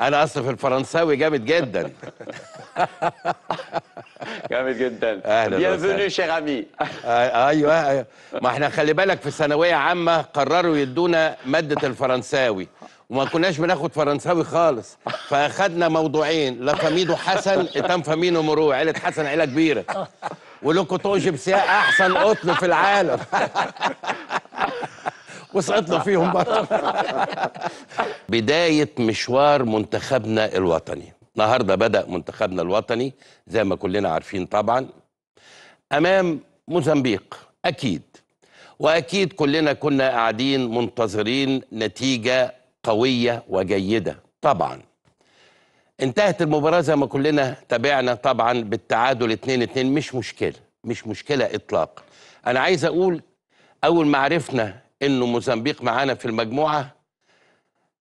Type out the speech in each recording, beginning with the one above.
أنا اصل في الفرنساوي جامد جدا. جامد جدا. وسهلاً. cher ami. آه، أيوه أيوه. ما إحنا خلي بالك في ثانوية عامة قرروا يدونا مادة الفرنساوي وما كناش بناخد فرنساوي خالص. فاخدنا موضوعين la famille de حسن est une famille nombreuse عيلة حسن عيلة كبيرة. و le coton égyptien أحسن قطن في العالم. وسقطنا فيهم برضه. بداية مشوار منتخبنا الوطني. النهارده بدأ منتخبنا الوطني زي ما كلنا عارفين طبعا أمام موزمبيق أكيد. وأكيد كلنا كنا قاعدين منتظرين نتيجة قوية وجيدة طبعا. انتهت المباراة زي ما كلنا تابعنا طبعا بالتعادل 2 2 مش مشكلة مش مشكلة اطلاقا أنا عايز أقول أول ما عرفنا إنه موزمبيق معانا في المجموعة؟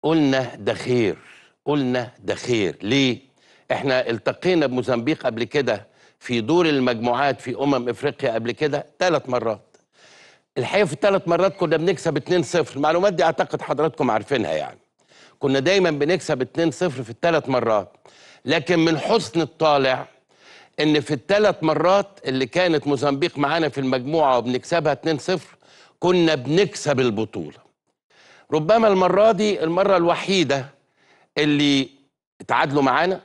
قلنا ده خير قلنا ده خير. ليه؟ إحنا التقينا بموزمبيق قبل كده في دور المجموعات في أمم إفريقيا قبل كده ثلاث مرات. الحقيقة في الثلاث مرات كنا بنكسب 2-0 المعلومات دي أعتقد حضراتكم عارفينها يعني. كنا دايما بنكسب 2-0 في الثلاث مرات. لكن من حسن الطالع إن في الثلاث مرات اللي كانت موزمبيق معانا في المجموعة وبنكسبها 2-0 كنا بنكسب البطولة. ربما المرة دي المرة الوحيدة اللي اتعادلوا معانا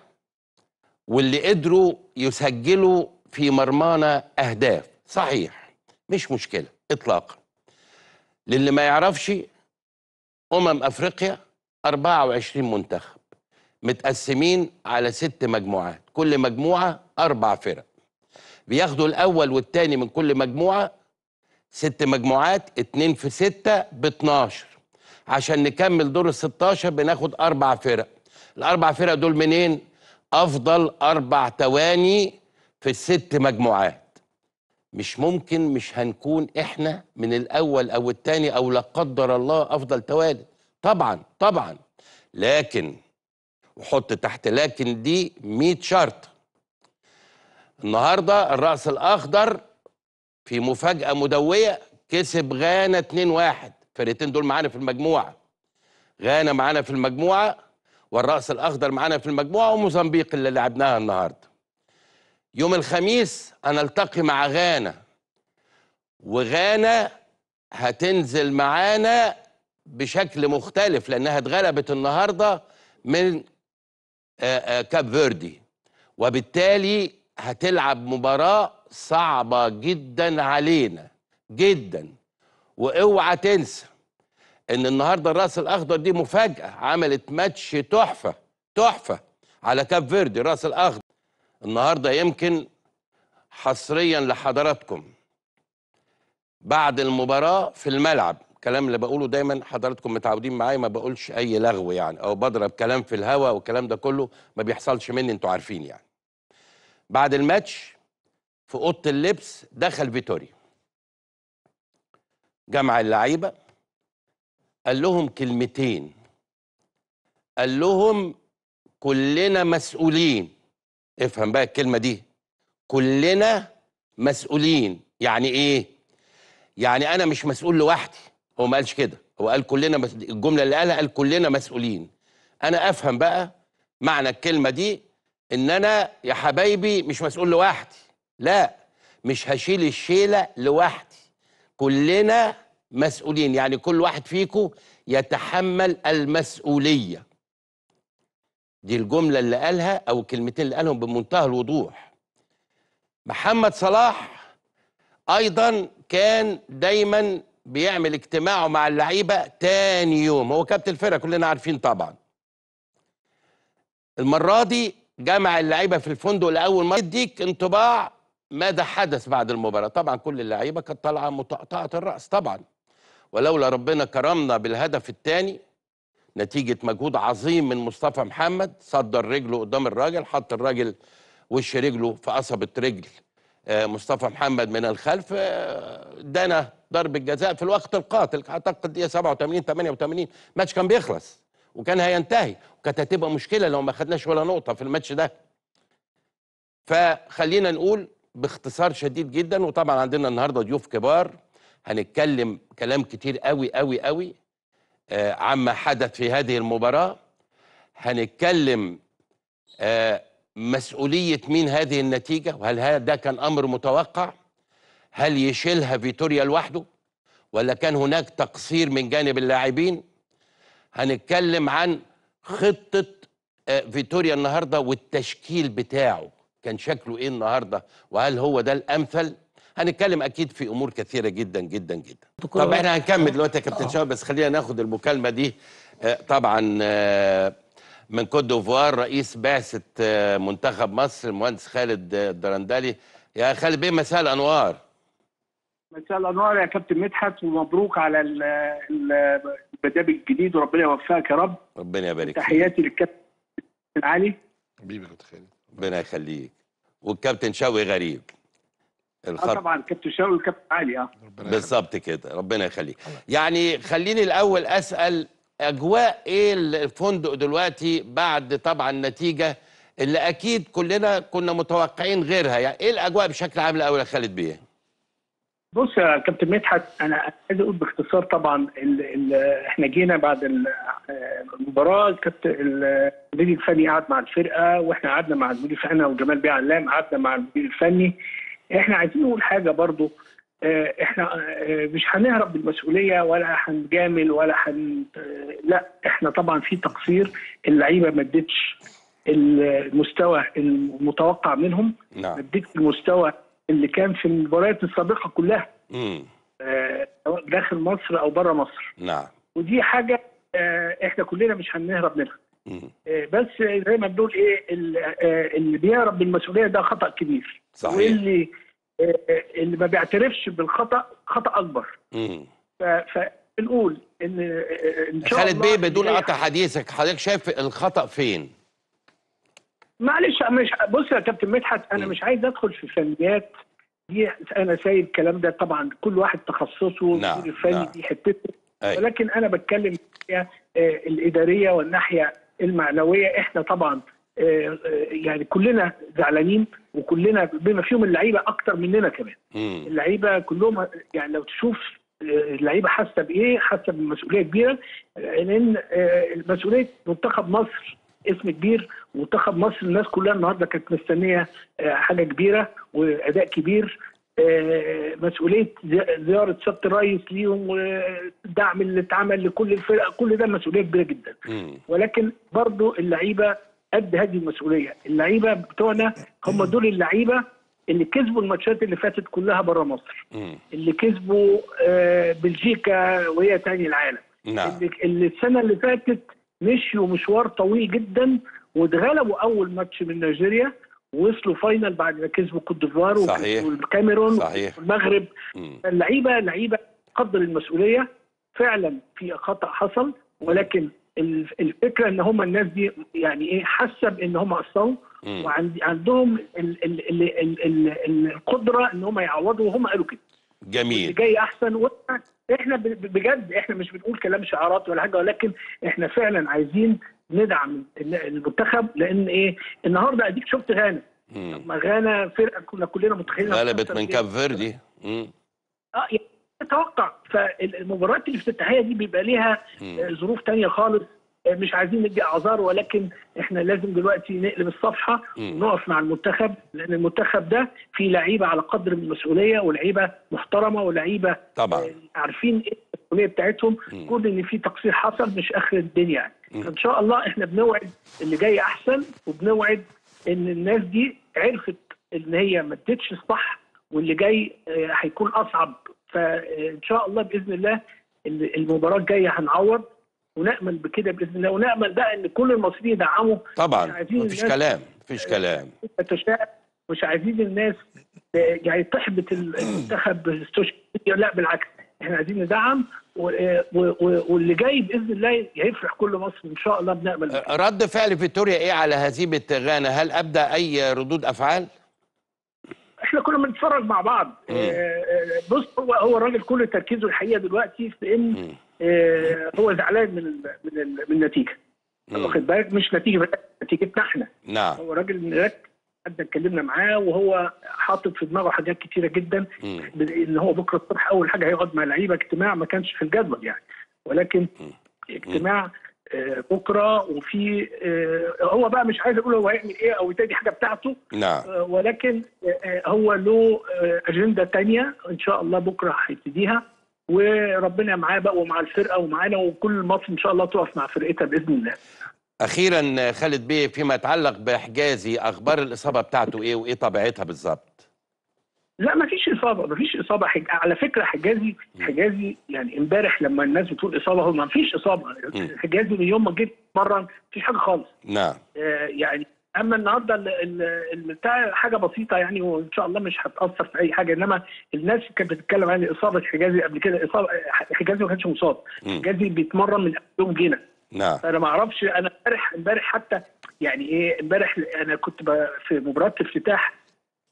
واللي قدروا يسجلوا في مرمانا أهداف. صحيح مش مشكلة اطلاقا. للي ما يعرفش أمم أفريقيا 24 منتخب متقسمين على ست مجموعات كل مجموعة أربع فرق. بياخدوا الأول والتاني من كل مجموعة ست مجموعات اتنين في ستة ب 12 عشان نكمل دور ال 16 بناخد أربع فرق. الأربع فرق دول منين؟ أفضل أربع تواني في الست مجموعات. مش ممكن مش هنكون إحنا من الأول أو التاني أو لا قدر الله أفضل توالي طبعا طبعا. لكن وحط تحت لكن دي 100 شرط. النهارده الرأس الأخضر في مفاجأة مدوية كسب غانا 2-1 الفرقتين دول معانا في المجموعة. غانا معانا في المجموعة والرأس الأخضر معانا في المجموعة وموزمبيق اللي لعبناها النهارده. يوم الخميس هنلتقي مع غانا. وغانا هتنزل معانا بشكل مختلف لأنها اتغلبت النهارده من آه، آه، كاب فيردي. وبالتالي هتلعب مباراة صعبة جدا علينا جدا. وأوعى تنسى إن النهارده الرأس الأخضر دي مفاجأة عملت ماتش تحفة تحفة على كاب فيردي الراس الأخضر. النهارده يمكن حصريا لحضراتكم بعد المباراة في الملعب. الكلام اللي بقوله دايما حضراتكم متعودين معايا ما بقولش أي لغو يعني أو بضرب كلام في الهوا والكلام ده كله ما بيحصلش مني أنتوا عارفين يعني. بعد الماتش في أوضة اللبس دخل فيتوري. جمع اللعيبة قال لهم كلمتين. قال لهم كلنا مسؤولين. افهم بقى الكلمة دي. كلنا مسؤولين. يعني إيه؟ يعني أنا مش مسؤول لوحدي. هو ما قالش كده. هو قال كلنا. الجملة اللي قالها قال كلنا مسؤولين. أنا أفهم بقى معنى الكلمة دي إن أنا يا حبايبي مش مسؤول لوحدي لا مش هشيل الشيلة لوحدي. كلنا مسؤولين يعني كل واحد فيكم يتحمل المسؤولية. دي الجملة اللي قالها أو الكلمتين اللي قالهم بمنتهى الوضوح. محمد صلاح أيضا كان دايما بيعمل اجتماعه مع اللعيبة تاني يوم. هو كابتن الفرقة كلنا عارفين طبعا. المرة دي جمع اللعيبة في الفندق لأول مرة. يديك انطباع ماذا حدث بعد المباراة. طبعا كل اللعيبة كانت طالعة متقطعة الرأس طبعا. ولولا ربنا كرمنا بالهدف الثاني نتيجة مجهود عظيم من مصطفى محمد. صدر رجله قدام الراجل حط الراجل وش رجله في قصبة رجل. آه، مصطفى محمد من الخلف آه، ادانا ضربة جزاء في الوقت القاتل. أعتقد دقيقة 87 88 الماتش كان بيخلص. وكان هينتهي. وكانت هتبقى مشكلة لو ما خدناش ولا نقطة في الماتش ده. فخلينا نقول باختصار شديد جدا وطبعا عندنا النهارده ضيوف كبار هنتكلم كلام كتير قوي قوي قوي آه، عما حدث في هذه المباراة. هنتكلم آه، مسؤولية مين هذه النتيجة؟ وهل هذا ده كان أمر متوقع؟ هل يشيلها فيتوريا لوحده؟ ولا كان هناك تقصير من جانب اللاعبين؟ هنتكلم عن خطة آه، فيتوريا النهارده والتشكيل بتاعه. كان شكله إيه النهارده؟ وهل هو ده الأمثل؟ هنتكلم أكيد في أمور كثيرة جدا جدا جدا. طب إحنا هنكمل دلوقتي يا كابتن شباب بس خلينا ناخد المكالمة دي. آه، طبعا آه، من كوت ديفوار رئيس بعثة آه، منتخب مصر المهندس خالد آه، الدرندلي. يا خالد بيه مساء الأنوار. مساء الأنوار يا كابتن مدحت ومبروك على البرنامج الجديد وربنا يوفقك يا رب. ربنا يبارك فيك. تحياتي للكابتن علي. حبيبي كنت خالد ربنا يخليك. والكابتن شوقي غريب. آه الخط طبعا كابتن شاوي والكابتن علي آه. ربنا يخليك. بالظبط كده. ربنا يخليك. يعني خليني الأول أسأل أجواء إيه الفندق دلوقتي بعد طبعا النتيجة اللي أكيد كلنا كنا متوقعين غيرها؟ يعني إيه الأجواء بشكل عام الأول يا خالد بيه؟ بص يا كابتن مدحت أنا عايز أقول باختصار طبعا ال ال إحنا جينا بعد ال- المباراة الكابتن ال- المدير الفني قعد مع الفرقة وإحنا قعدنا مع المدير الفني أنا وجمال بيه علام قعدنا مع المدير الفني. إحنا عايزين نقول حاجة برضو آه، إحنا آه، مش هنهرب بالمسؤوليه ولا هنجامل ولا هن لا إحنا طبعا في تقصير اللعيبة ما ادتش المستوى المتوقع منهم ما نعم ادتش المستوى اللي كان في المباريات السابقة كلها. امم آه، سواء داخل مصر أو بره مصر. نعم. ودي حاجة آه، إحنا كلنا مش هنهرب منها. آه، بس زي ما بنقول إيه ال- اللي بيهرب بالمسؤوليه ده خطأ كبير. صحيح. واللي اللي ما بيعترفش بالخطأ خطأ أكبر. مم. ف- فبنقول إن إن شاء خالد الله بيه بدون قطع حديثك حضرتك شايف الخطأ فين؟ معلش مش بص يا كابتن مدحت أنا مم. مش عايز أدخل في فنيات دي أنا سايب الكلام ده طبعا كل واحد تخصصه نعم، الفني نعم. دي حتته أي. ولكن أنا بتكلم آه، الإدارية والناحية المعنوية إحنا طبعا آه، آه، يعني كلنا زعلانين وكلنا بما فيهم اللعيبة أكتر مننا كمان مم. اللعيبة كلهم يعني لو تشوف اللعيبة حاسة بإيه حاسة بمسؤولية كبيرة لأن مسؤولية منتخب مصر اسم كبير منتخب مصر الناس كلها النهارده كانت مستنية آه، حاجة كبيرة وأداء كبير. آه، مسؤولية زي- زيارة سياده الرئيس ليهم والدعم اللي اتعمل لكل الفرق كل ده مسؤولية كبيرة جدا. ولكن برضو اللعيبة قد هذه المسؤولية. اللعيبة بتوعنا هم دول اللعيبة اللي كسبوا الماتشات اللي فاتت كلها بره مصر. اللي كسبوا آه، بلجيكا وهي تاني العالم. نعم. اللي السنة اللي فاتت مشيوا مشوار طويل جدا واتغلبوا أول ماتش من نيجيريا ووصلوا final بعد ما كسبوا كوت ديفوار صحيح. والكاميرون صحيح. والمغرب. اللعيبه لعيبه تقدر المسؤولية فعلا في خطأ حصل ولكن ال- الفكرة إن هم الناس دي يعني إيه حاسه بان هم مم. وعندهم ال ال ال ال ال القدرة إن هم يعوضوا وهم قالوا كده جميل. جاي أحسن. وإحنا- إحنا بجد إحنا مش بنقول كلام شعارات ولا حاجة ولكن إحنا فعلا عايزين ندعم المنتخب لأن إيه؟ النهارده أديك شفت غانا. ما غانا فرقة كنا كلنا متخيلين غلبت من كاب فيردي. آه يعني أتوقع فالمباريات الافتتاحيه دي بيبقى ليها ظروف تانية خالص. مش عايزين ندي أعذار ولكن إحنا لازم دلوقتي نقلب الصفحة. ونقف مع المنتخب لأن المنتخب ده فيه لعيبة على قدر من المسؤولية ولعيبة محترمة ولعيبة طبعا آه، عارفين إيه المسؤولية بتاعتهم. كون إن في تقصير حصل مش آخر الدنيا يعني. فإن شاء الله إحنا بنوعد اللي جاي أحسن وبنوعد إن الناس دي عرفت إن هي ما ادتش الصح واللي جاي آه، هيكون أصعب فإن شاء الله بإذن الله ال- المباراة الجاية هنعوض ونأمل بكده بإذن الله ونأمل بقى إن كل المصريين يدعموا. طبعا مفيش كلام مفيش كلام. تتشائم مش عايزين الناس يعني تحبط المنتخب بالسوشيال ميديا لا بالعكس إحنا عايزين ندعم واللي جاي بإذن الله هيفرح كل مصر إن شاء الله بنأمل. رد فعل فيتوريا إيه على هزيمة غانا هل ابدا أي ردود أفعال؟ إحنا كنا بنتفرج مع بعض. آه، آه، بص هو هو الراجل كل تركيزه الحقيقة دلوقتي في إن هو زعلان من ال من ال من النتيجة. واخد بالك؟ مش نتيجة نتيجتنا إحنا. نعم. هو راجل مركز حتى اتكلمنا معاه وهو حاطط في دماغه حاجات كتيرة جدا. مم. إن هو بكرة الصبح أول حاجة هيقعد مع لعيبة اجتماع ما كانش في الجدول يعني. ولكن مم. اجتماع آه، بكرة وفي آه، هو بقى مش عايز أقول هو هيعمل إيه أو دي حاجة بتاعته. نعم. آه، ولكن آه، هو له آه، أجندة تانية إن شاء الله بكرة هيبتديها. وربنا معاه بقى ومع الفرقة ومعانا وكل مصر إن شاء الله تقف مع فرقتها بإذن الله. أخيرا خالد بيه فيما يتعلق بحجازي أخبار الإصابة بتاعته إيه وإيه طبيعتها بالظبط لا ما فيش إصابة ما فيش إصابة. حج... على فكرة حجازي حجازي يعني إمبارح لما الناس بتقول إصابة هو ما فيش اصابه حجازي من يوم ما جيت مره ما فيش حاجة خالص. نعم. آه يعني أما النهارده ال- ال- ال- بتاع حاجة بسيطة يعني وإن شاء الله مش هتأثر في أي حاجة. إنما الناس كانت بتتكلم عن إصابة حجازي قبل كده. إصابة حجازي ما كانش مصاب. حجازي بيتمرن من يوم جينا. نعم. فأنا ما أعرفش أنا امبارح امبارح حتى يعني إيه امبارح أنا كنت في مباراة افتتاح.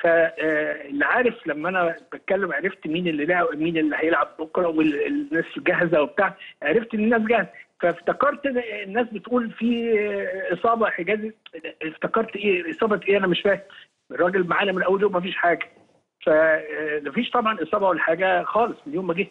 فاللي عارف لما أنا بتكلم عرفت مين اللي لعب مين اللي هيلعب بكرة والناس جاهزة وبتاع عرفت إن الناس جاهزة. فافتكرت الناس بتقول في إصابة حجازي. افتكرت إيه؟ إصابة إيه؟ أنا مش فاهم. الراجل معانا من أول يوم ما فيش حاجة فمفيش طبعا إصابة ولا حاجة خالص من يوم ما جه.